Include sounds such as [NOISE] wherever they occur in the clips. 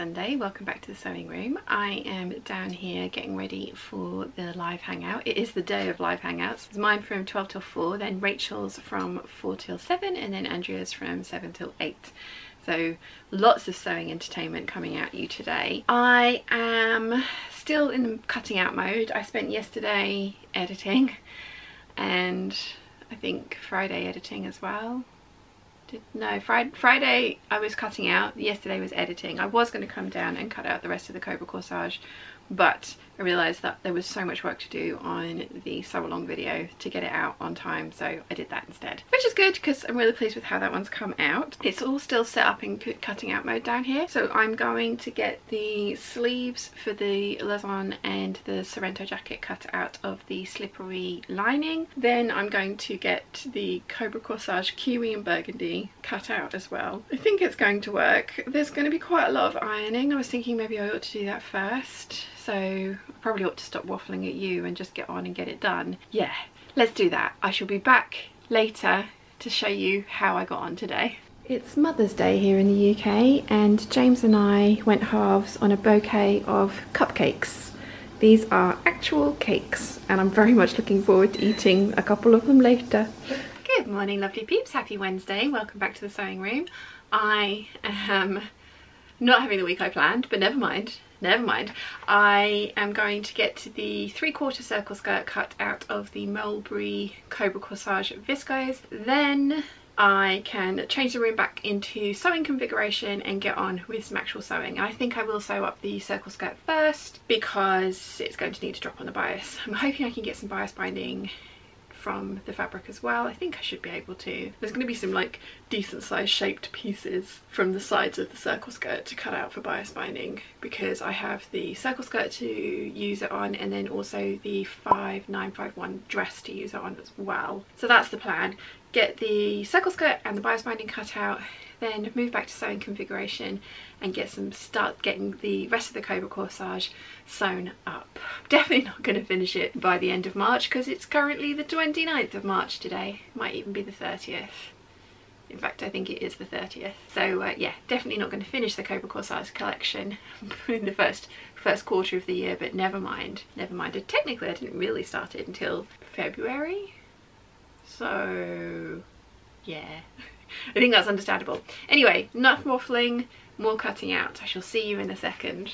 Sunday. Welcome back to the sewing room. I am down here getting ready for the live hangout. It is the day of live hangouts. It's mine from 12 till 4, then Rachel's from 4 till 7, and then Andrea's from 7 till 8. So lots of sewing entertainment coming at you today. I am still in cutting out mode. I spent yesterday editing and I think Friday editing as well no, Friday, Friday I was cutting out, yesterday was editing. I was going to come down and cut out the rest of the Cobra Corsage, but I realised that there was so much work to do on the sew along video to get it out on time so I did that instead. Which is good because I'm really pleased with how that one's come out. It's all still set up in cutting out mode down here. So I'm going to get the sleeves for the Lezon and the Sorrento jacket cut out of the slippery lining. Then I'm going to get the Cobra Corsage Kiwi and Burgundy cut out as well. I think it's going to work. There's going to be quite a lot of ironing. I was thinking maybe I ought to do that first so I probably ought to stop waffling at you and just get on and get it done. Yeah, let's do that. I shall be back later to show you how I got on today. It's Mother's Day here in the UK and James and I went halves on a bouquet of cupcakes. These are actual cakes and I'm very much looking forward to eating a couple of them later. Good morning lovely peeps, happy Wednesday, welcome back to the sewing room. I am not having the week I planned, but never mind never mind. I am going to get the three quarter circle skirt cut out of the Mulberry Cobra Corsage Viscose. Then I can change the room back into sewing configuration and get on with some actual sewing. I think I will sew up the circle skirt first because it's going to need to drop on the bias. I'm hoping I can get some bias binding from the fabric as well. I think I should be able to. There's going to be some like decent sized shaped pieces from the sides of the circle skirt to cut out for bias binding because I have the circle skirt to use it on and then also the 5951 dress to use it on as well. So that's the plan. Get the circle skirt and the bias binding cut out then move back to sewing configuration and get some start getting the rest of the Cobra Corsage sewn up. [LAUGHS] Definitely not going to finish it by the end of March because it's currently the 29th of March today. Might even be the 30th. In fact, I think it is the 30th. So uh, yeah, definitely not going to finish the Cobra Corsage collection [LAUGHS] in the first first quarter of the year, but never mind. Never mind. Technically, I didn't really start it until February. So yeah. [LAUGHS] I think that's understandable. Anyway, enough waffling, more cutting out. I shall see you in a second.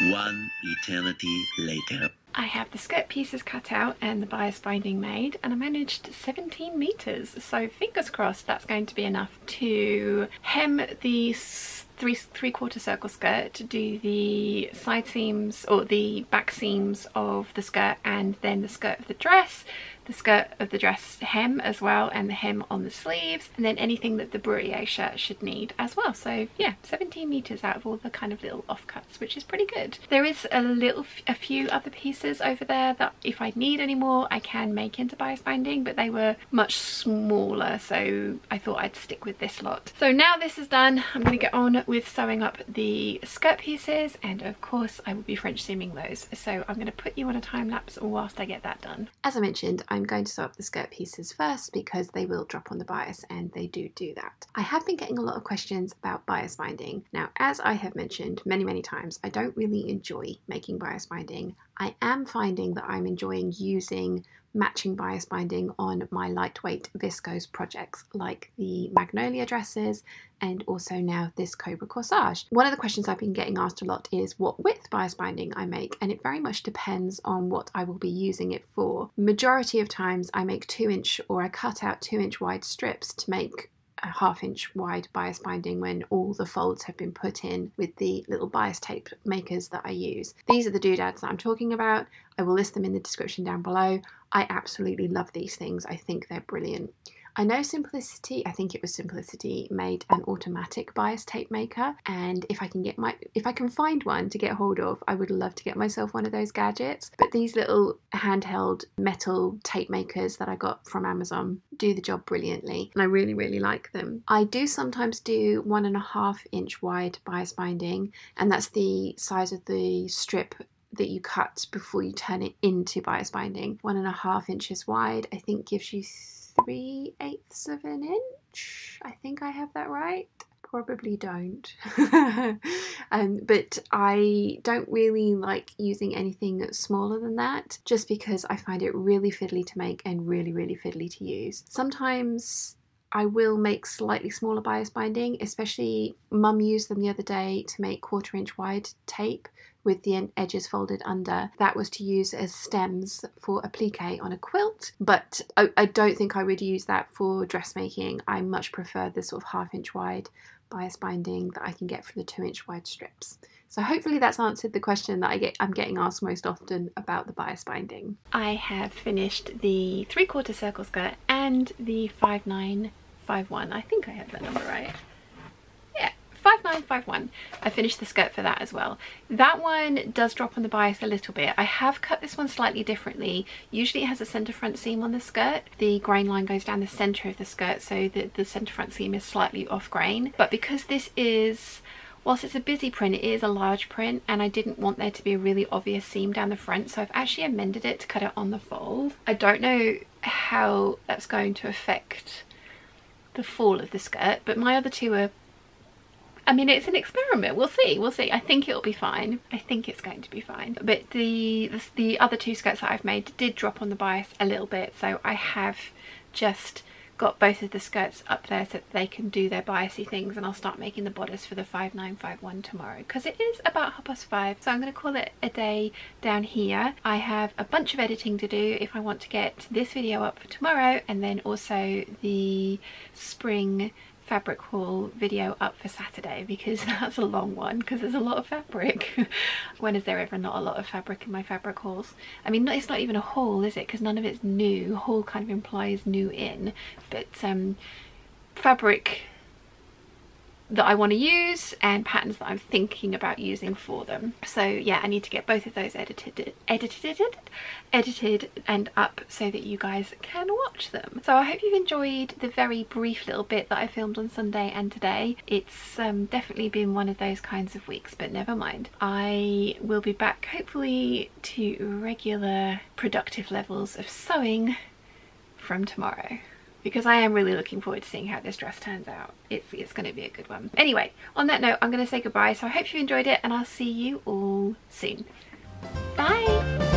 One eternity later. I have the skirt pieces cut out and the bias binding made and I managed 17 meters so fingers crossed that's going to be enough to hem the three three quarter circle skirt to do the side seams or the back seams of the skirt and then the skirt of the dress the skirt of the dress hem as well and the hem on the sleeves and then anything that the Bruyere shirt should need as well. So yeah 17 meters out of all the kind of little offcuts which is pretty good. There is a little a few other pieces over there that if I need any more I can make into bias binding but they were much smaller so I thought I'd stick with this lot. So now this is done I'm going to get on with sewing up the skirt pieces and of course I will be French seaming those. So I'm going to put you on a time lapse whilst I get that done. As I mentioned I'm going to sew up the skirt pieces first because they will drop on the bias and they do do that. I have been getting a lot of questions about bias binding. Now, as I have mentioned many, many times, I don't really enjoy making bias binding. I am finding that I'm enjoying using matching bias binding on my lightweight viscose projects like the magnolia dresses and also now this cobra corsage. One of the questions I've been getting asked a lot is what width bias binding I make and it very much depends on what I will be using it for. Majority of times I make two inch or I cut out two inch wide strips to make a half inch wide bias binding when all the folds have been put in with the little bias tape makers that I use. These are the doodads that I'm talking about. I will list them in the description down below. I absolutely love these things. I think they're brilliant. I know Simplicity, I think it was Simplicity, made an automatic bias tape maker and if I can get my if I can find one to get hold of, I would love to get myself one of those gadgets. But these little handheld metal tape makers that I got from Amazon do the job brilliantly and I really really like them. I do sometimes do one and a half inch wide bias binding and that's the size of the strip that you cut before you turn it into bias binding. One and a half inches wide I think gives you three eighths of an inch. I think I have that right. probably don't. [LAUGHS] um, but I don't really like using anything smaller than that just because I find it really fiddly to make and really, really fiddly to use. Sometimes I will make slightly smaller bias binding, especially mum used them the other day to make quarter inch wide tape with the edges folded under. That was to use as stems for applique on a quilt, but I, I don't think I would use that for dressmaking. I much prefer the sort of half inch wide bias binding that I can get from the two inch wide strips. So hopefully that's answered the question that I get I'm getting asked most often about the bias binding. I have finished the three quarter circle skirt and the 5951. I think I have that number right. 5951. I finished the skirt for that as well. That one does drop on the bias a little bit. I have cut this one slightly differently. Usually it has a centre front seam on the skirt. The grain line goes down the centre of the skirt so that the centre front seam is slightly off grain. But because this is whilst it's a busy print it is a large print and I didn't want there to be a really obvious seam down the front so I've actually amended it to cut it on the fold. I don't know how that's going to affect the fall of the skirt but my other two are I mean, it's an experiment. We'll see. We'll see. I think it'll be fine. I think it's going to be fine. But the, the, the other two skirts that I've made did drop on the bias a little bit. So I have just got both of the skirts up there so that they can do their biasy things and I'll start making the bodice for the 5951 tomorrow because it is about half past five so I'm going to call it a day down here. I have a bunch of editing to do if I want to get this video up for tomorrow and then also the spring fabric haul video up for Saturday because [LAUGHS] that's a long one because there's a lot of fabric. [LAUGHS] when is there ever not a lot of fabric in my fabric hauls? I mean it's not even a haul is it because none of it's new. Haul kind of implies new in but um, fabric that I want to use and patterns that I'm thinking about using for them. So yeah, I need to get both of those edited, edited, edited and up so that you guys can watch them. So I hope you've enjoyed the very brief little bit that I filmed on Sunday and today. It's um, definitely been one of those kinds of weeks, but never mind. I will be back hopefully to regular productive levels of sewing from tomorrow because I am really looking forward to seeing how this dress turns out. It's, it's going to be a good one. Anyway, on that note, I'm going to say goodbye. So I hope you enjoyed it and I'll see you all soon. Bye!